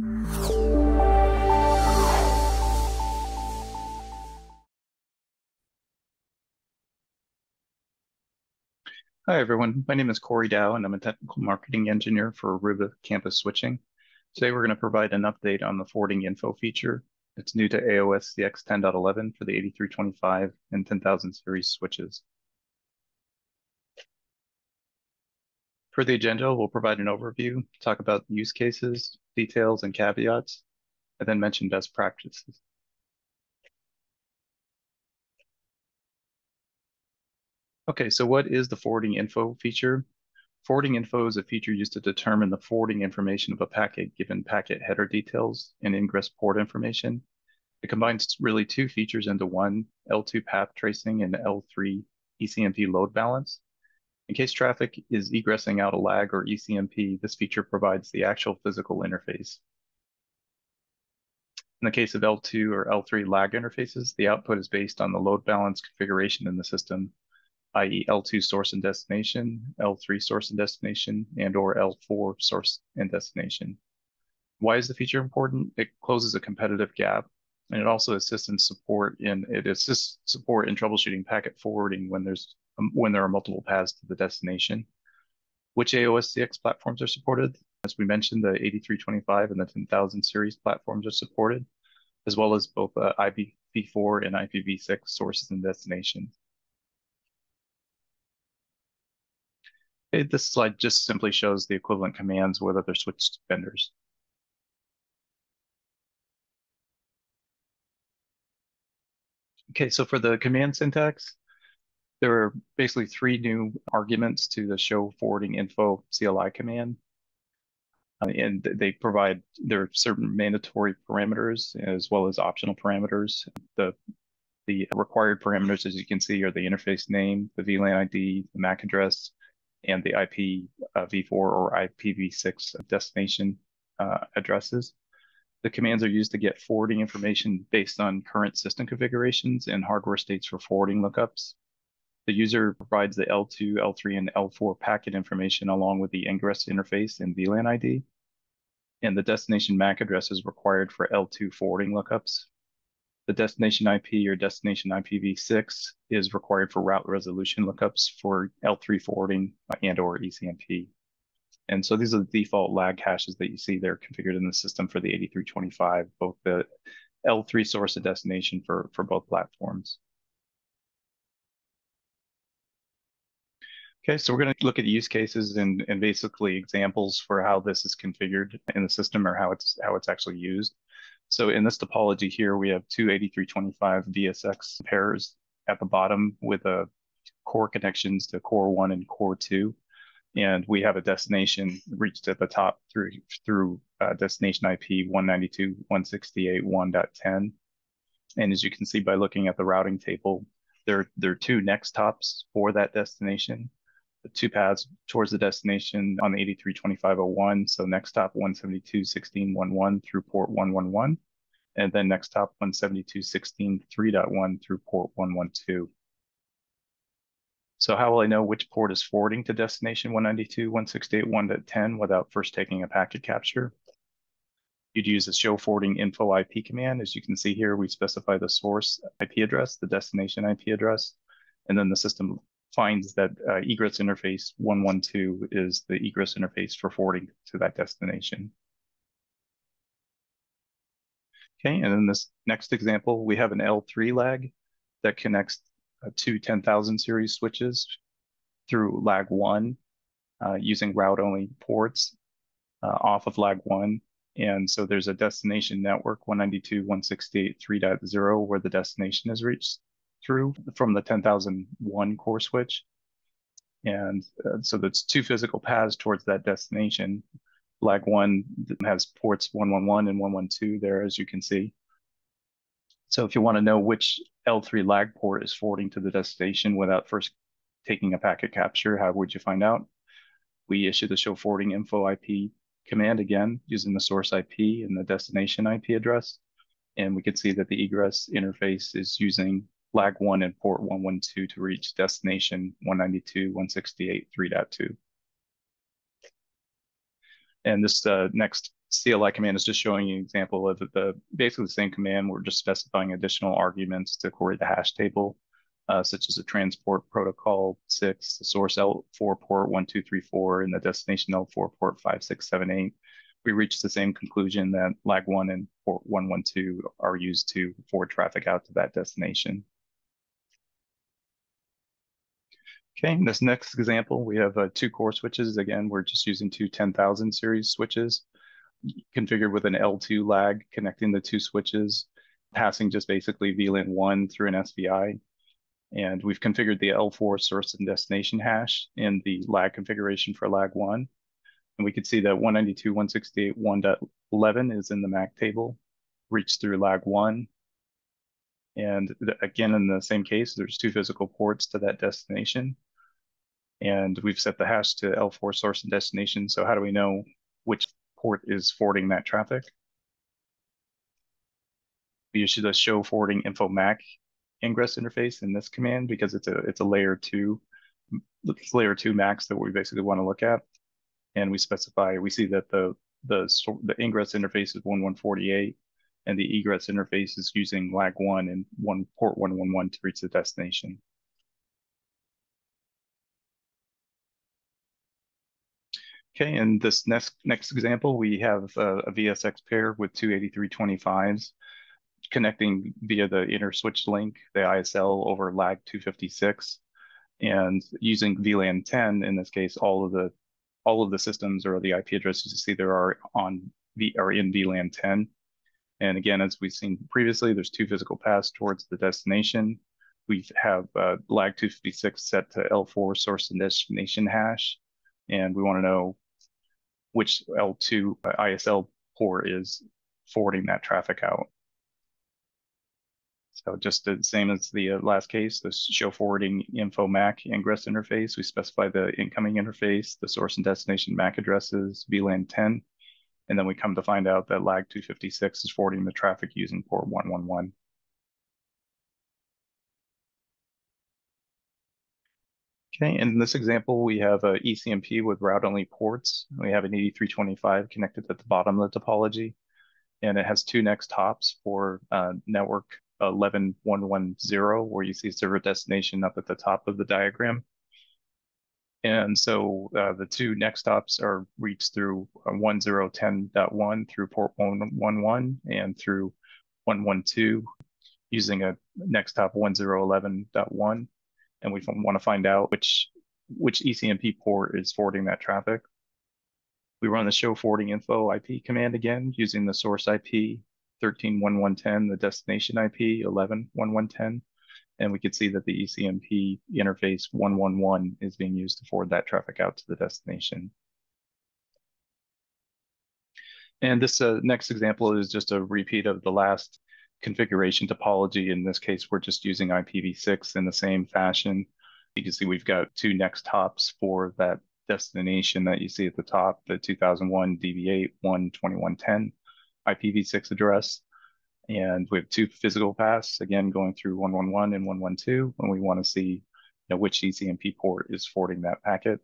Hi, everyone. My name is Corey Dow, and I'm a technical marketing engineer for Aruba Campus Switching. Today, we're going to provide an update on the forwarding info feature. It's new to AOS CX 10.11 for the 8325 and 10,000 series switches. For the agenda, we'll provide an overview, talk about use cases, details, and caveats, and then mention best practices. Okay, so what is the forwarding info feature? Forwarding info is a feature used to determine the forwarding information of a packet given packet header details and ingress port information. It combines really two features into one, L2 path tracing and L3 ECMP load balance. In case traffic is egressing out a lag or ECMP, this feature provides the actual physical interface. In the case of L2 or L3 lag interfaces, the output is based on the load balance configuration in the system i.e. L2 source and destination, L3 source and destination, and or L4 source and destination. Why is the feature important? It closes a competitive gap, and it also assists in support in it assists support in troubleshooting packet forwarding when there's um, when there are multiple paths to the destination. Which AOS CX platforms are supported? As we mentioned, the 8325 and the 10,000 series platforms are supported, as well as both uh, IPv4 and IPv6 sources and destinations. This slide just simply shows the equivalent commands with other switched vendors. Okay, so for the command syntax, there are basically three new arguments to the show forwarding info CLI command. Uh, and they provide there are certain mandatory parameters as well as optional parameters. The the required parameters, as you can see, are the interface name, the VLAN ID, the MAC address, and the IPv4 uh, or IPv6 destination uh, addresses. The commands are used to get forwarding information based on current system configurations and hardware states for forwarding lookups. The user provides the L2, L3, and L4 packet information along with the ingress interface and VLAN ID. And the destination MAC address is required for L2 forwarding lookups. The destination IP or destination IPv6 is required for route resolution lookups for L3 forwarding and or ECMP. And so these are the default lag hashes that you see there configured in the system for the 8325, both the L3 source and destination for, for both platforms. Okay, so we're going to look at use cases and, and basically examples for how this is configured in the system or how it's how it's actually used. So in this topology here, we have two 8325 VSX pairs at the bottom with a core connections to core one and core two. And we have a destination reached at the top through through uh, destination IP 192.168.1.10. And as you can see by looking at the routing table, there, there are two next hops for that destination two paths towards the destination on the 832501. So next hop 172.16.11 through port 111, and then next hop 172.16.3.1 through port 112. So how will I know which port is forwarding to destination 192.168.1.10 without first taking a packet capture? You'd use the show forwarding info IP command. As you can see here, we specify the source IP address, the destination IP address, and then the system finds that uh, egress interface 112 is the egress interface for forwarding to that destination. Okay, and in this next example, we have an L3 lag that connects uh, two 10,000 series switches through lag 1 uh, using route-only ports uh, off of lag 1. And so there's a destination network 192.168.3.0 where the destination is reached through from the 10,001 core switch. And uh, so that's two physical paths towards that destination. Lag one has ports 111 and 112 there, as you can see. So if you want to know which L3 lag port is forwarding to the destination without first taking a packet capture, how would you find out? We issue the show forwarding info IP command again using the source IP and the destination IP address. And we can see that the egress interface is using lag 1 and port 112 to reach destination 192.168.3.2. And this uh, next CLI command is just showing you an example of the basically the same command. We're just specifying additional arguments to query the hash table, uh, such as the transport protocol six, the source L4 port one two three four, and the destination L4 port five six seven eight. We reached the same conclusion that lag one and port one one two are used to forward traffic out to that destination. Okay, in this next example, we have uh, two core switches. Again, we're just using two 10,000 series switches configured with an L2 lag connecting the two switches, passing just basically VLAN 1 through an SVI. And we've configured the L4 source and destination hash in the lag configuration for lag 1. And we can see that 192.168.1.11 is in the MAC table, reached through lag 1. And again, in the same case, there's two physical ports to that destination and we've set the hash to L4 source and destination. So how do we know which port is forwarding that traffic? We use the show forwarding info MAC ingress interface in this command because it's a it's a layer two it's layer two MACs that we basically want to look at. And we specify, we see that the the the ingress interface is 1148 and the egress interface is using lag one and one port 111 to reach the destination. Okay, in this next next example, we have a, a VSX pair with two 8325s connecting via the inter switch link, the ISL over lag 256, and using VLAN 10, in this case, all of the all of the systems or the IP addresses you see there are on V are in VLAN 10. And again, as we've seen previously, there's two physical paths towards the destination. We have uh, lag 256 set to L4 source and destination hash. And we want to know which L2 uh, ISL port is forwarding that traffic out. So just the same as the uh, last case, the show forwarding info MAC ingress interface, we specify the incoming interface, the source and destination MAC addresses, VLAN 10, and then we come to find out that lag 256 is forwarding the traffic using port 111. Okay, in this example, we have a ECMP with route-only ports. We have an 8325 connected at the bottom of the topology, and it has two next hops for uh, network 11110, where you see server destination up at the top of the diagram. And so uh, the two next hops are reached through uh, 1010.1 through port 111 and through 112 using a next hop 1011.1 and we want to find out which which ECMP port is forwarding that traffic. We run the show forwarding info IP command again using the source IP 13.1.1.10, the destination IP 11.1.1.10, and we could see that the ECMP interface 111 is being used to forward that traffic out to the destination. And this uh, next example is just a repeat of the last configuration topology. In this case, we're just using IPv6 in the same fashion. You can see we've got two next hops for that destination that you see at the top, the 2001 DB8 12110 IPv6 address. And we have two physical paths, again, going through 111 and 112, and we want to see you know, which ECMP port is forwarding that packet.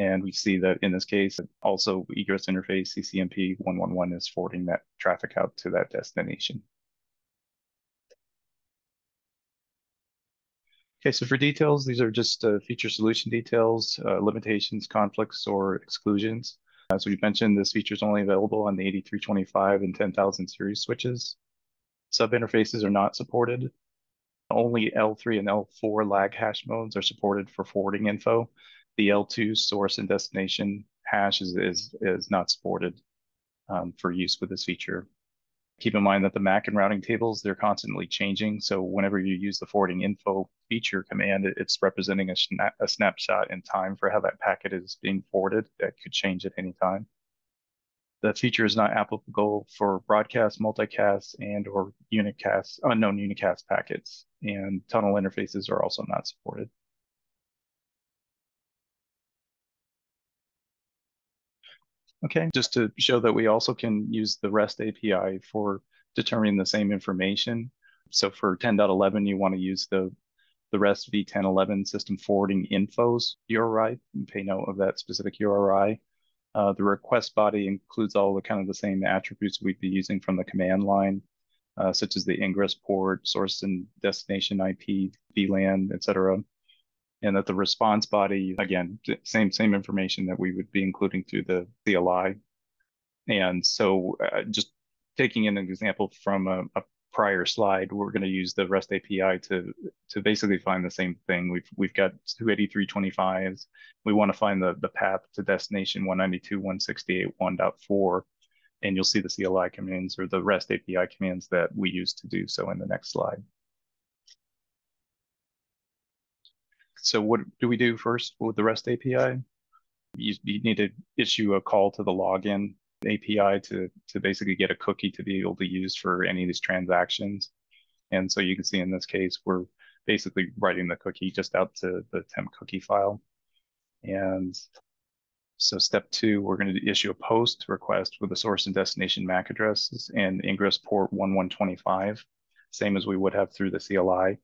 And we see that in this case, also egress interface ECMP 111 is forwarding that traffic out to that destination. Okay, so for details, these are just uh, feature solution details, uh, limitations, conflicts, or exclusions. As we mentioned, this feature is only available on the 8325 and 10,000 series switches. Sub interfaces are not supported. Only L3 and L4 lag hash modes are supported for forwarding info, the L2 source and destination hash is, is, is not supported um, for use with this feature. Keep in mind that the MAC and routing tables, they're constantly changing. So whenever you use the forwarding info feature command, it's representing a, a snapshot in time for how that packet is being forwarded. That could change at any time. The feature is not applicable for broadcast, multicast, and or unicast, unknown unicast packets. And tunnel interfaces are also not supported. Okay, just to show that we also can use the REST API for determining the same information. So for 10.11, you want to use the, the REST v1011 system forwarding infos URI. And pay note of that specific URI. Uh, the request body includes all the kind of the same attributes we'd be using from the command line, uh, such as the ingress port, source and destination IP, VLAN, etc. And that the response body, again, same same information that we would be including through the CLI. And so uh, just taking an example from a, a prior slide, we're going to use the REST API to to basically find the same thing. We've we've got 283.25s. We want to find the the path to destination 192.168.1.4, and you'll see the CLI commands or the REST API commands that we use to do so in the next slide. So what do we do first with the REST API? You, you need to issue a call to the login API to to basically get a cookie to be able to use for any of these transactions. And so you can see in this case, we're basically writing the cookie just out to the temp cookie file. And so step two, we're going to issue a post request with the source and destination MAC addresses and ingress port 1125, same as we would have through the CLI.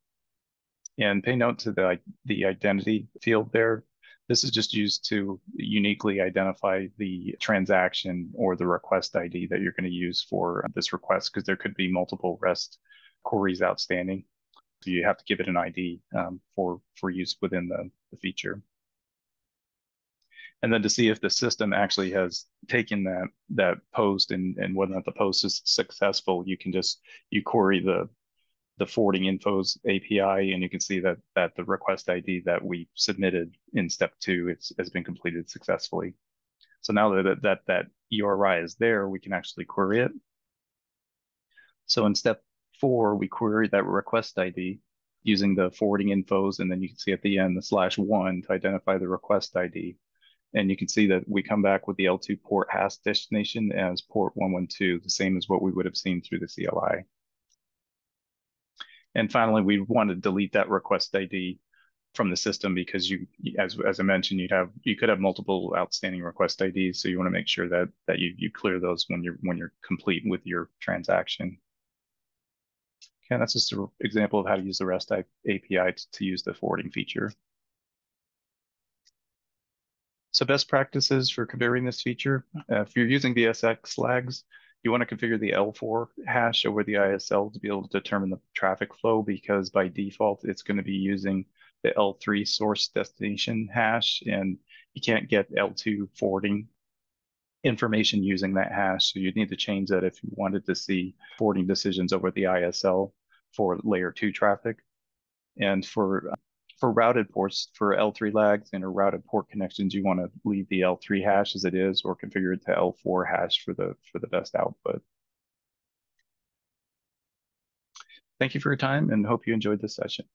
And pay note to the, the identity field there. This is just used to uniquely identify the transaction or the request ID that you're going to use for this request because there could be multiple REST queries outstanding. So you have to give it an ID um, for, for use within the, the feature. And then to see if the system actually has taken that that post and, and whether or not the post is successful, you can just you query the the forwarding infos API, and you can see that that the request ID that we submitted in step two it's, has been completed successfully. So now that, that that URI is there, we can actually query it. So in step four, we query that request ID using the forwarding infos, and then you can see at the end the slash one to identify the request ID. And you can see that we come back with the L2 port hash destination as port 112, the same as what we would have seen through the CLI. And finally, we want to delete that request ID from the system because you, as as I mentioned, you'd have you could have multiple outstanding request IDs, so you want to make sure that that you you clear those when you're when you're complete with your transaction. Okay, that's just an example of how to use the REST API to, to use the forwarding feature. So best practices for configuring this feature. Uh, if you're using VSX lags, you want to configure the L4 hash over the ISL to be able to determine the traffic flow because by default, it's going to be using the L3 source destination hash and you can't get L2 forwarding information using that hash. So you'd need to change that if you wanted to see forwarding decisions over the ISL for layer two traffic. And for for routed ports, for L3 lags and a routed port connections, you want to leave the L3 hash as it is or configure it to L4 hash for the for the best output. Thank you for your time and hope you enjoyed this session.